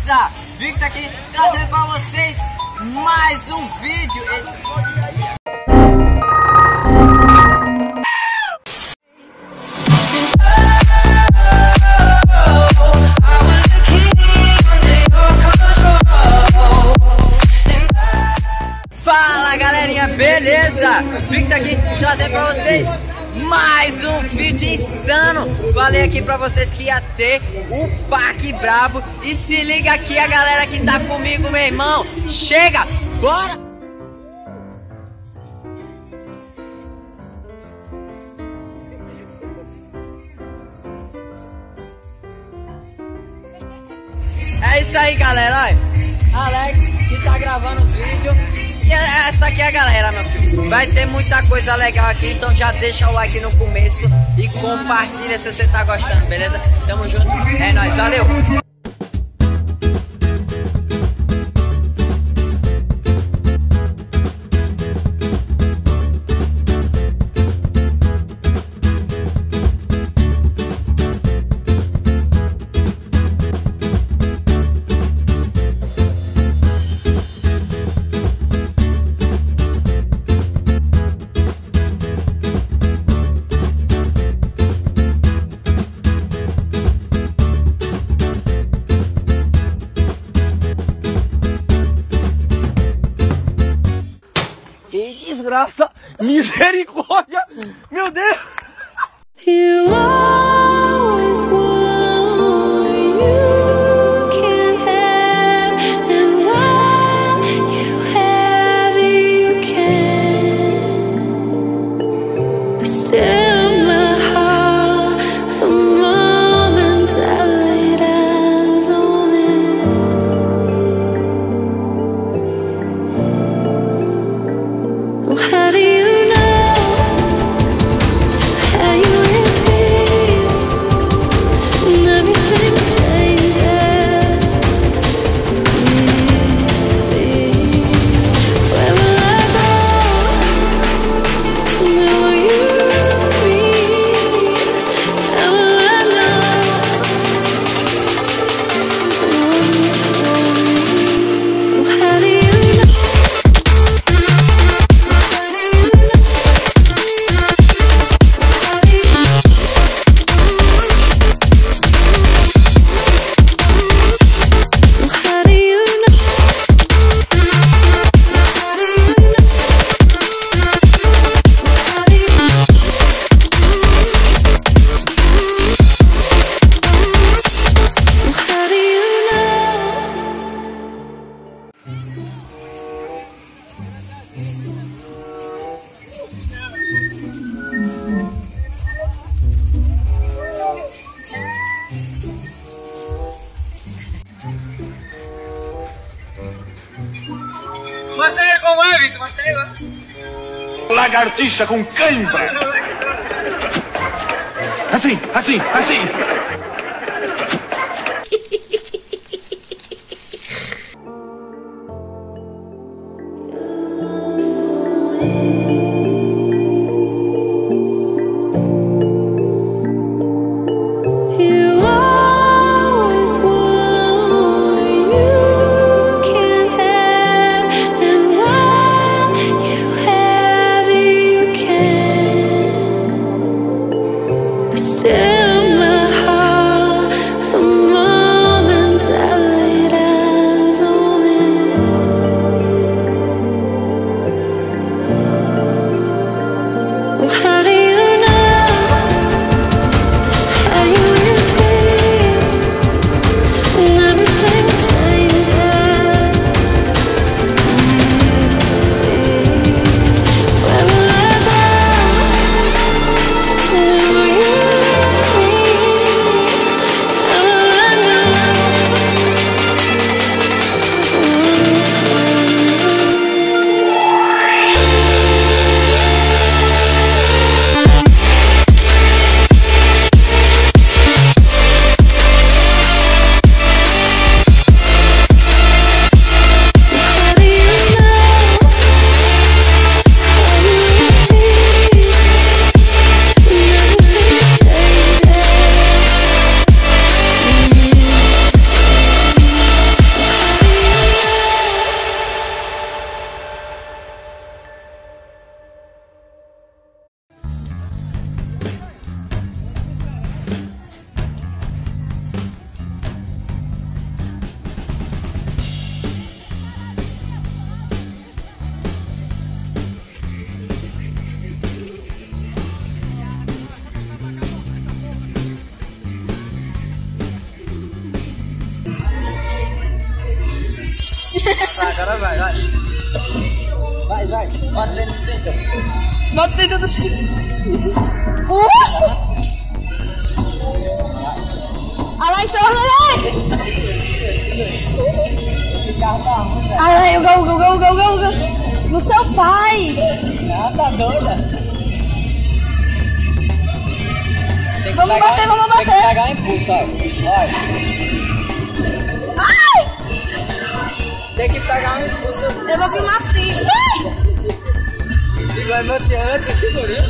beleza? Victor aqui trazendo pra vocês mais um vídeo. Fala galerinha, beleza? Victor aqui trazendo pra vocês mais um vídeo insano. Falei aqui pra vocês que ia ter o Parque Brabo. E se liga aqui a galera que tá comigo, meu irmão. Chega, bora! É isso aí, galera. Olha. Alex que tá gravando os vídeos. E essa aqui é a galera, meu filho. Vai ter muita coisa legal aqui, então já deixa o like no começo e compartilha se você tá gostando, beleza? Tamo junto. É nóis, valeu! さ、ミゼリ、や、みで、Você como é, Victor? Você lagartixa com cãibra. Assim, assim, assim. Agora vai, vai. Vai, vai. Bota dentro do centro. Bota dentro do Olha lá em cima, olha lá, o gol, gol, gol, gol, gol. No seu pai. Ah, tá doida? Vamos bater, vamos Tem que bater. pegar impulso, ó. Olha. Tem que pegar o impulso. Eu vou filmar assim. Ai! Segura meu antes, segura.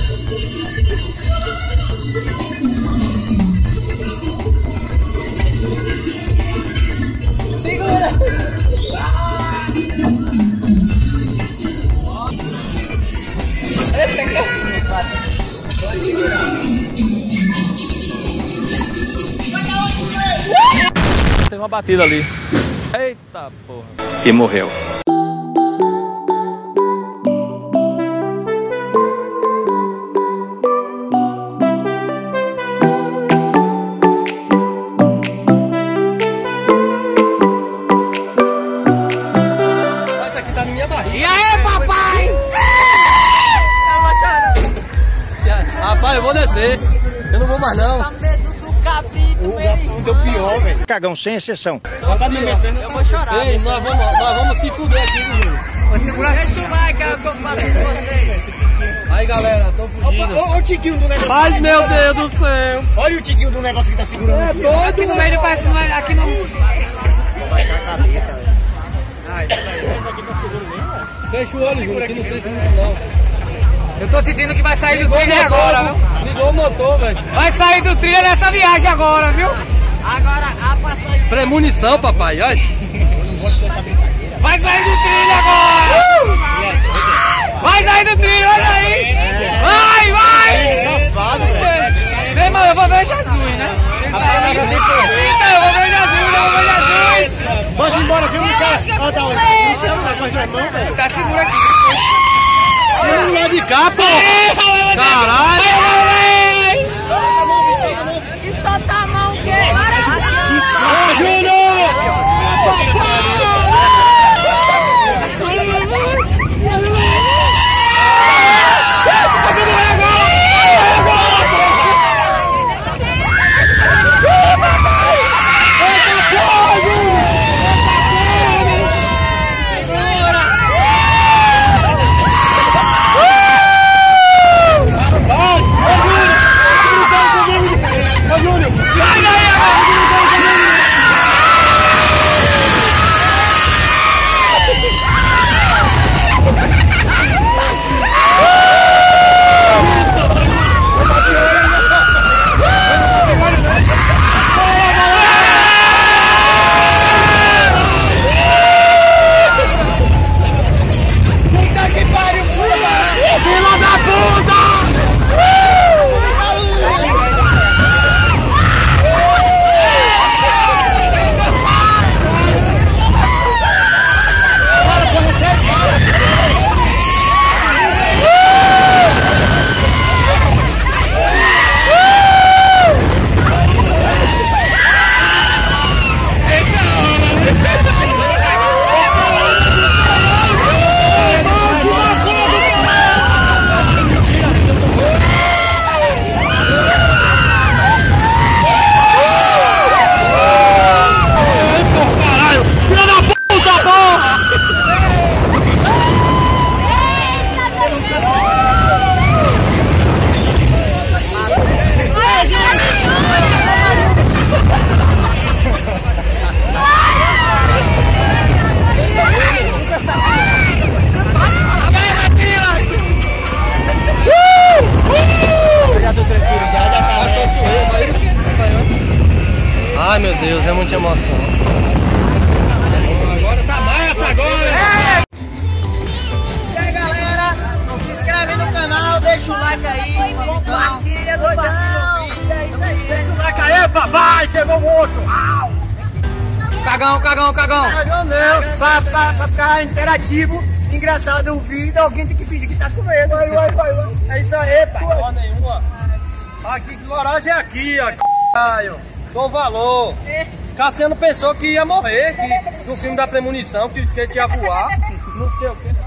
Segura. Eita, que- Tem uma batida ali. Eita porra. E morreu. Velho. Deu pior, velho. Cagão sem exceção. Eu vou chorar. Ei, nós vamos, nós vamos se fuder aqui, viu? Vou segurar Deixa o like, é o que eu faço com vocês. Aí, galera, tô fugindo. Olha o tiquinho do negócio. Ai, meu Deus do céu. Olha o tiquinho do negócio que tá segurando. aqui. Aqui no meio parece que não é- aqui não... Fecha o olho, Júnior, que não sente muito não. Eu tô sentindo que vai sair do trilho agora, viu? Ligou o motor, velho. Vai sair do trilho nessa viagem agora, viu? Agora a passagem. Premonição, papai, olha. Vai sair do trilho agora! Vai sair do trilho, olha aí! Vai, vai! Safado, velho. Vem, mano, eu vou ver Jesus, né? Então, eu vou ver Jesus, eu vou ver Jesus! Vamos embora, viu, Michel? Olha, tá, o Luciano tá com as duas mãos, velho. Tá seguro aqui. Lá de cá, pô. Caralho. Deus, é muita emoção. Agora tá massa, agora. E aí, galera? Se inscreve no canal, deixa o like aí, compartilha, doidão. É isso aí. Deixa o like Aê, papai, chegou o outro. Cagão, cagão, cagão. Não, não, pra, pra, pra ficar interativo, engraçado o vídeo, alguém tem que fingir que tá com medo. Vai, vai, vai, vai. É isso aí, pai. Porra nenhuma. Aqui, que coragem é aqui, ó. Caralho. Dou valor. Cassiano pensou que ia morrer, que no filme da premonição, que o skate ia voar, não sei o que.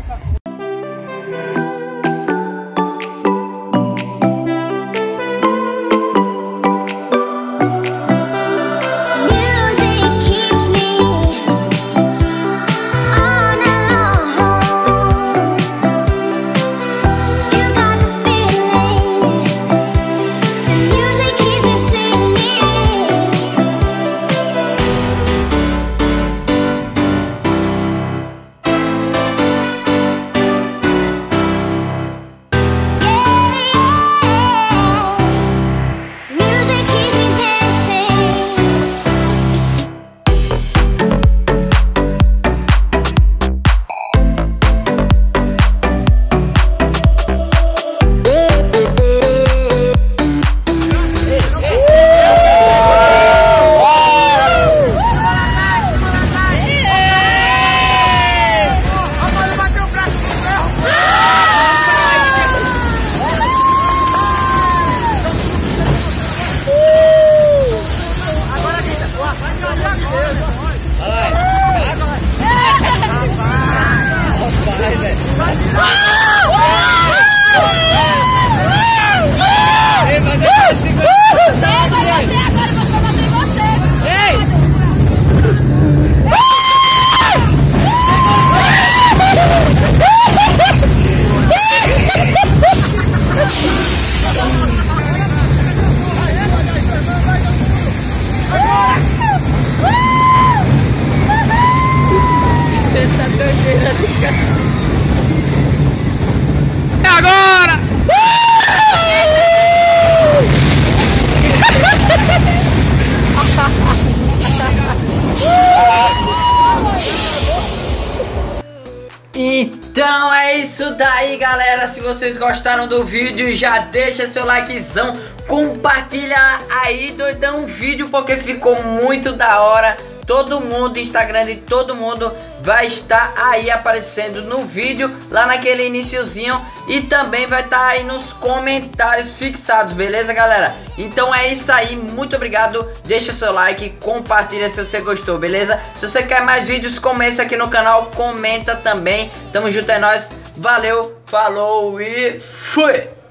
Então é isso daí galera, se vocês gostaram do vídeo já deixa seu likezão, compartilha aí doidão o vídeo porque ficou muito da hora Todo mundo, Instagram de todo mundo vai estar aí aparecendo no vídeo, lá naquele iniciozinho E também vai estar aí nos comentários fixados, beleza galera? Então é isso aí, muito obrigado, deixa seu like, compartilha se você gostou, beleza? Se você quer mais vídeos como esse aqui no canal, comenta também Tamo junto, é nóis, valeu, falou e fui!